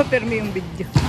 Hindi pa permi yung video.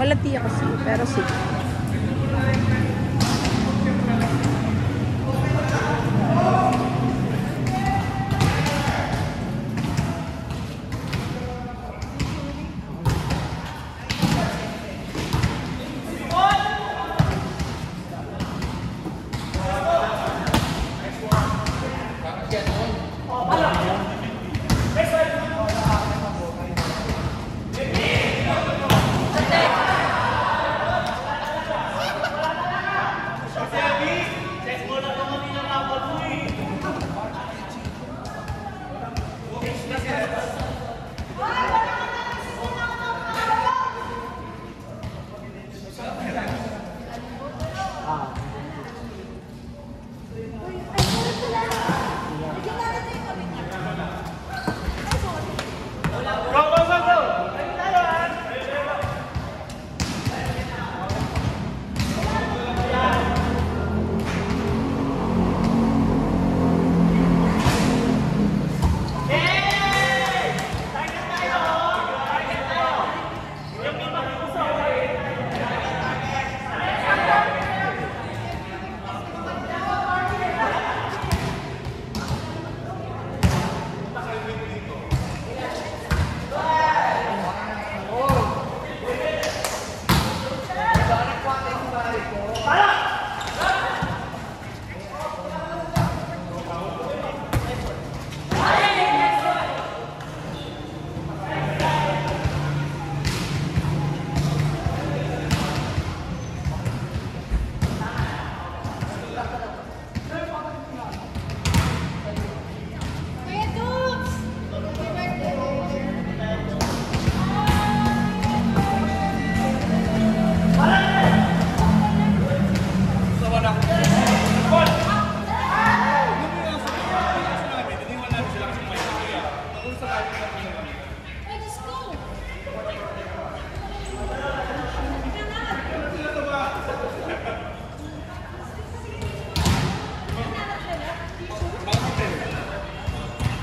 Malati ako siya, pero siya. Ano? Oh,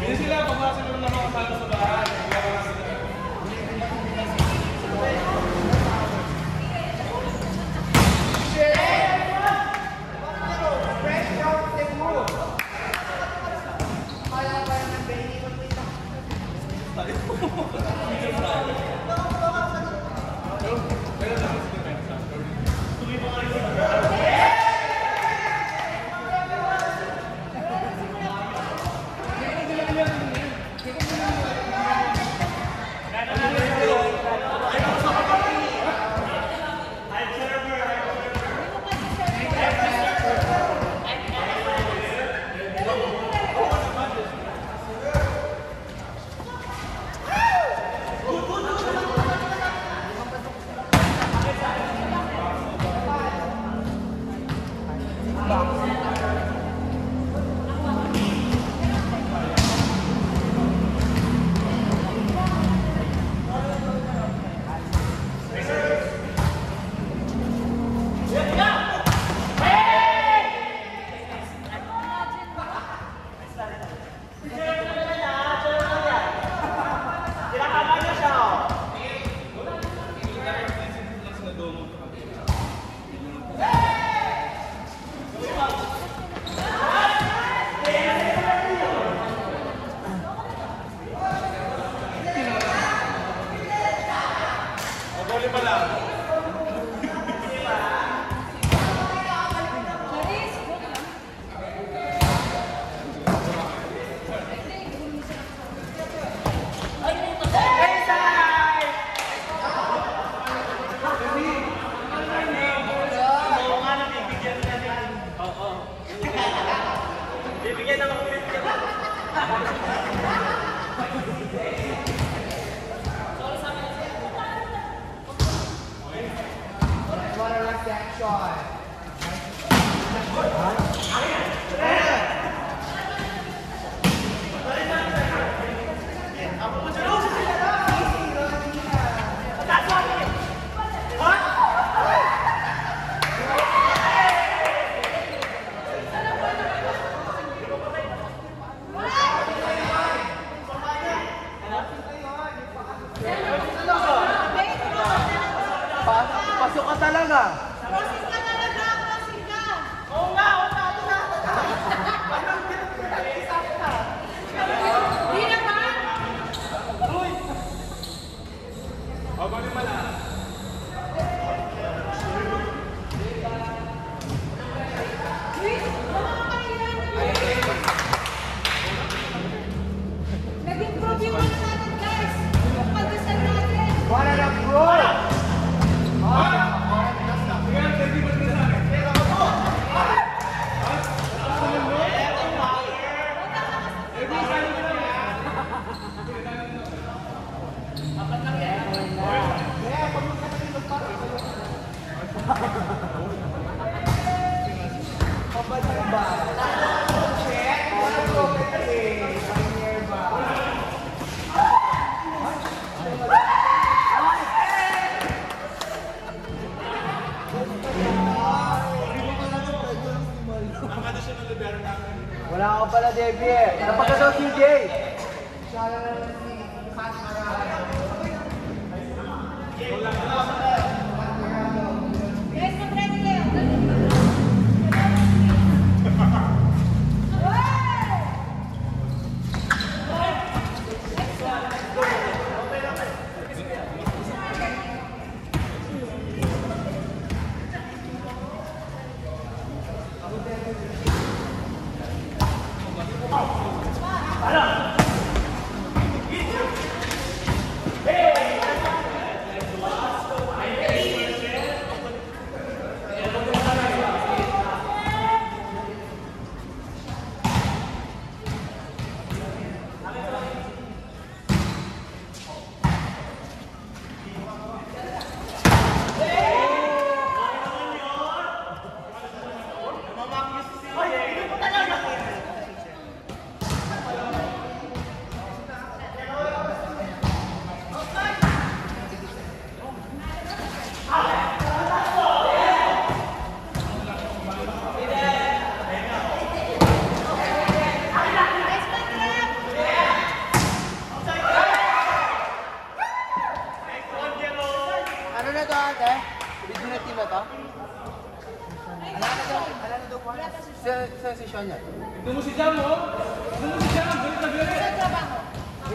Hindi sila pagbasa naman ng mga kasama sa bahay. Agora é malhar. Wala ka pala, Debbie eh. Napagkasaw CJ. Guys,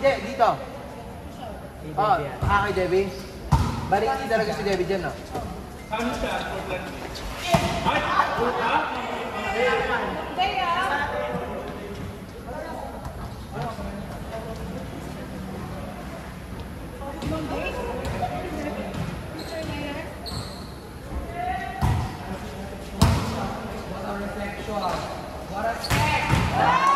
Hindi, dito. Oh, ah, kay Debbie. Balik di talaga si Debbie dyan, no? Kaya, Monday. Teacher Nair. Okay lang, okay lang. Nandito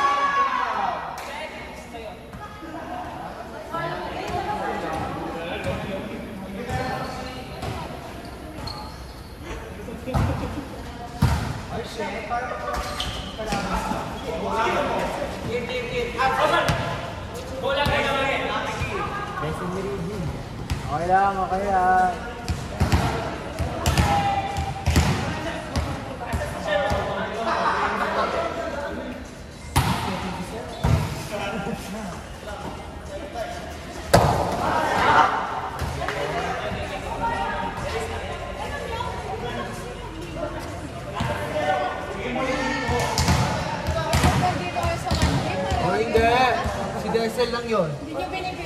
kayo sa Monday. O hindi. Si Dessel lang yun. Hindi nyo binibigay.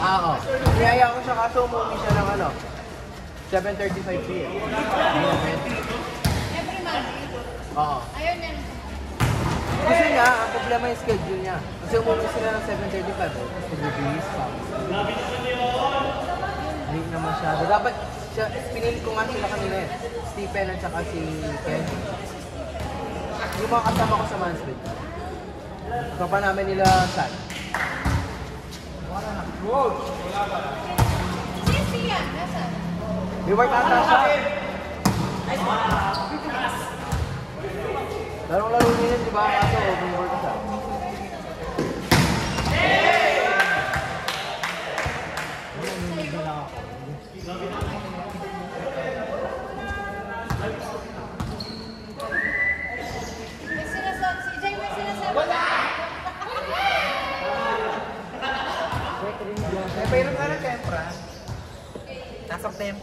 Ah, oo. Niyaya ko siya kaso umuwi siya ng ano. 7.35 p.m. Every Monday. Oo. Ayaw niya. Gusto niya, ang problema yung schedule niya. Kasi umuwi sila ng 7.35. Eh. Tapos magbibihis pa. Late na masyado. Dapat, siya, pinili ko nga sila kanina eh. Stephen at saka si Ken. Yung mga kasama ko sa Mansfield. Kapa namin nila San. Di baik atas. Taruh masa